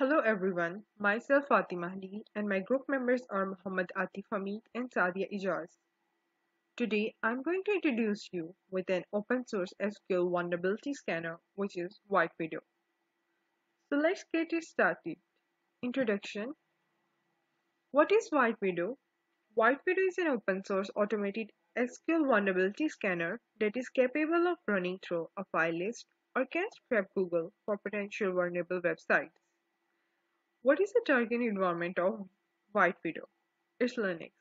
Hello everyone, myself Fatima Ali and my group members are Muhammad Atif Hamid and Sadia Ijaz. Today I'm going to introduce you with an open source SQL vulnerability scanner which is White Widow. So let's get it started. Introduction What is White Widow? White Widow is an open source automated SQL vulnerability scanner that is capable of running through a file list or can scrape Google for potential vulnerable websites. What is the target environment of White Widow? It's Linux.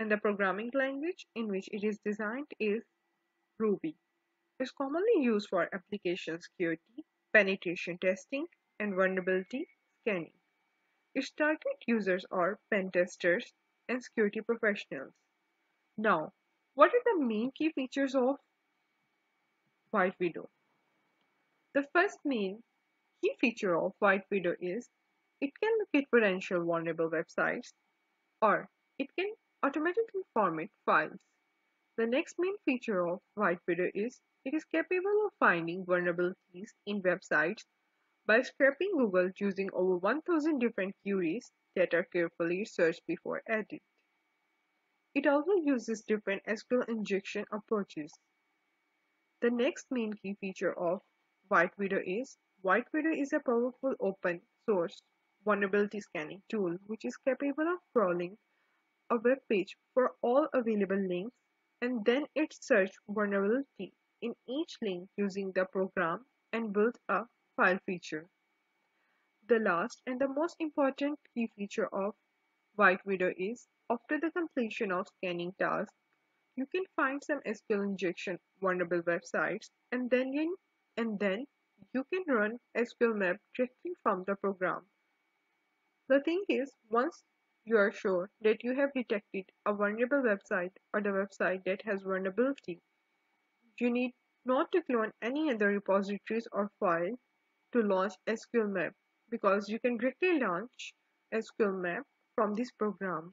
And the programming language in which it is designed is Ruby. It's commonly used for application security, penetration testing, and vulnerability scanning. Its target users are pen testers and security professionals. Now, what are the main key features of White Widow? The first main key feature of White Widow is it can locate potential vulnerable websites or it can automatically format files. The next main feature of White Widow is it is capable of finding vulnerabilities in websites by scraping Google using over 1000 different queries that are carefully searched before added. It also uses different SQL injection approaches. The next main key feature of White Widow is White Widow is a powerful open source vulnerability scanning tool which is capable of crawling a web page for all available links and then it search vulnerability in each link using the program and build a file feature. The last and the most important key feature of White Widow is after the completion of scanning task, you can find some SQL injection vulnerable websites and then and then you can run SQL map directly from the program. The thing is, once you are sure that you have detected a vulnerable website or the website that has vulnerability, you need not to clone any other repositories or file to launch SQLmap because you can directly launch SQLmap from this program.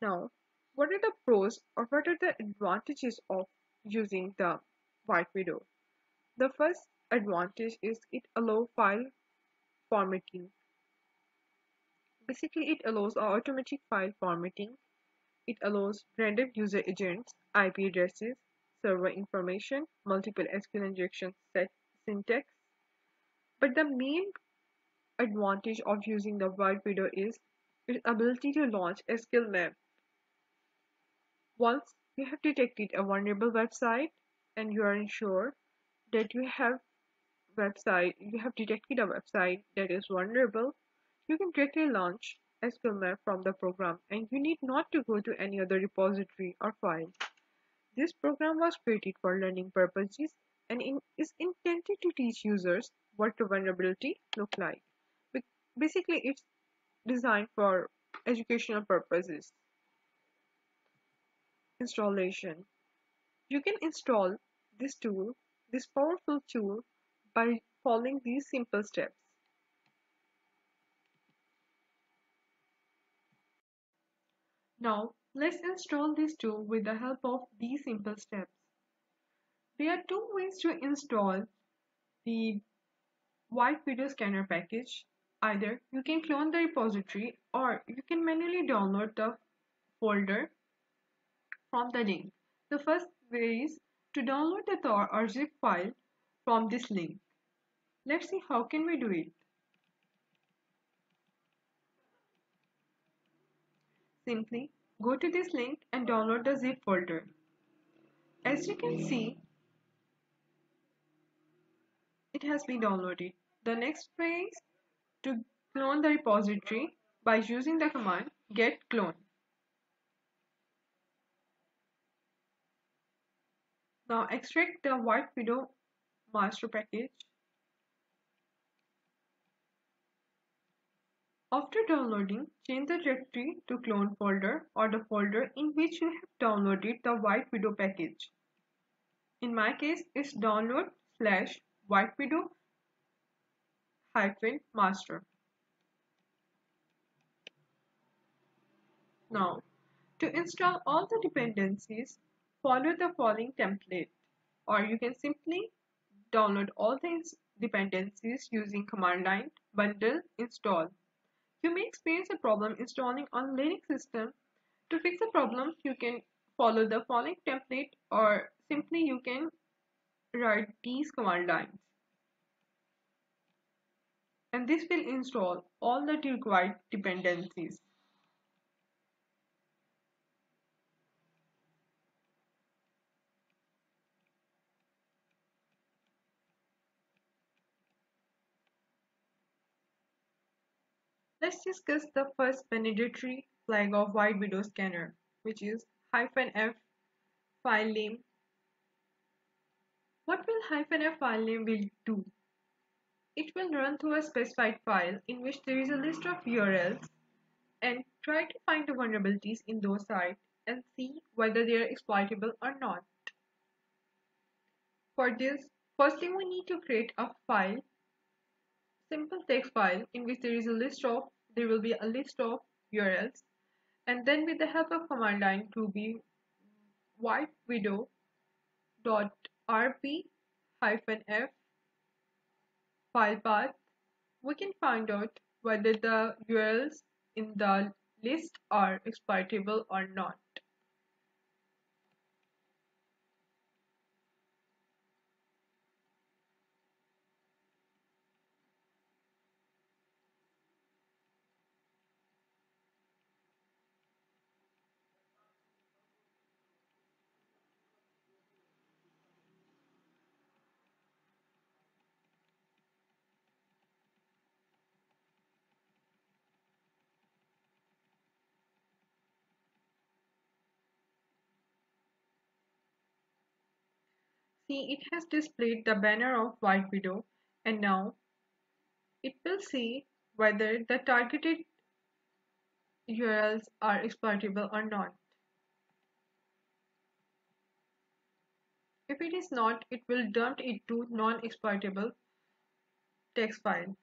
Now, what are the pros or what are the advantages of using the White Widow? The first advantage is it allows file formatting. Basically, it allows automatic file formatting. It allows random user agents, IP addresses, server information, multiple SQL injection set syntax. But the main advantage of using the White Widow is its ability to launch SQLmap. Once you have detected a vulnerable website and you are sure that you have website you have detected a website that is vulnerable, you can directly launch SQLmap from the program and you need not to go to any other repository or file. This program was created for learning purposes and in, is intended to teach users what the vulnerability look like. Basically, it's designed for educational purposes. Installation. You can install this tool, this powerful tool by following these simple steps. Now, let's install this tool with the help of these simple steps. There are two ways to install the White Widow Scanner package. Either you can clone the repository or you can manually download the folder from the link. The first way is to download the Tor or zip file from this link. Let's see how can we do it. Simply go to this link and download the zip folder. As you can see, it has been downloaded. The next phase to clone the repository by using the command get clone. Now extract the White Widow master package. After downloading, change the directory to clone folder or the folder in which you have downloaded the White Widow package. In my case, it's download slash White Widow hyphen master. Now, to install all the dependencies, follow the following template or you can simply download all the dependencies using command line, bundle, install. You may experience a problem installing on Linux system. To fix the problem, you can follow the following template or simply you can write these command lines. And this will install all the required dependencies. Let's discuss the first mandatory flag of White Widow scanner, which is hyphen F file name. What will hyphen F file name will do? It will run through a specified file in which there is a list of URLs and try to find the vulnerabilities in those sites and see whether they are exploitable or not. For this, firstly we need to create a file simple text file in which there is a list of there will be a list of URLs and then with the help of command line to be white widow dot rp hyphen f file path we can find out whether the URLs in the list are exploitable or not. See, it has displayed the banner of White Widow and now it will see whether the targeted URLs are exploitable or not. If it is not, it will dump it to non-exploitable text file.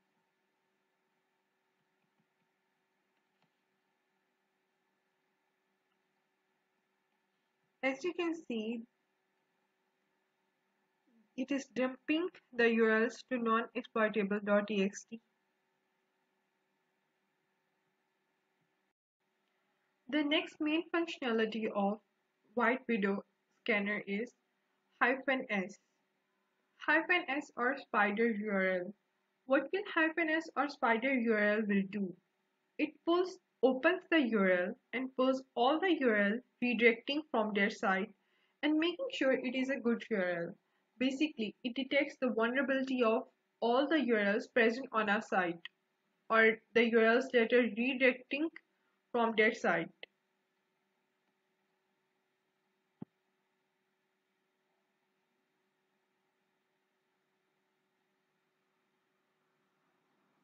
As you can see, it is dumping the URLs to non-exploitable.txt. The next main functionality of White Widow scanner is hyphen S. Hyphen S or spider URL. What will hyphen S or spider URL will do? It pulls opens the URL and pulls all the URL redirecting from their site and making sure it is a good URL. Basically, it detects the vulnerability of all the URLs present on our site or the URLs that are redirecting from their site.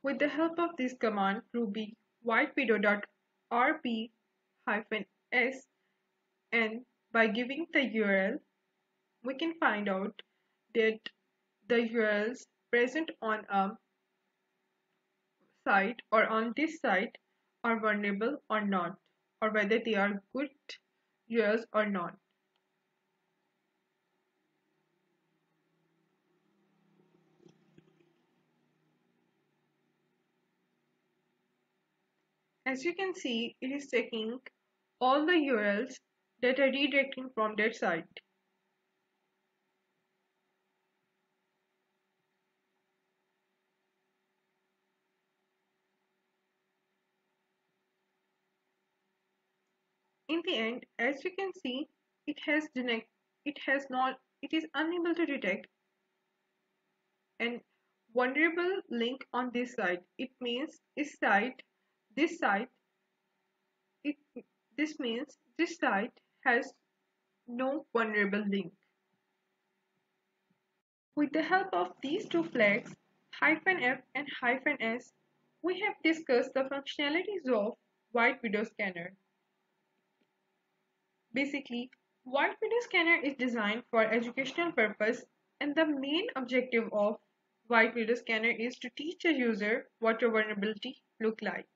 With the help of this command ruby whitewidow.rp-s and by giving the URL, we can find out that the URLs present on a site or on this site are vulnerable or not, or whether they are good URLs or not. As you can see, it is checking all the URLs that are redirecting from that site. In the end, as you can see, it has it has not it is unable to detect an vulnerable link on this site. It means this site this site it this means this site has no vulnerable link. With the help of these two flags, hyphen F and hyphen S, we have discussed the functionalities of White Widow Scanner. Basically, White Widow Scanner is designed for educational purpose and the main objective of White Widow Scanner is to teach a user what a vulnerability look like.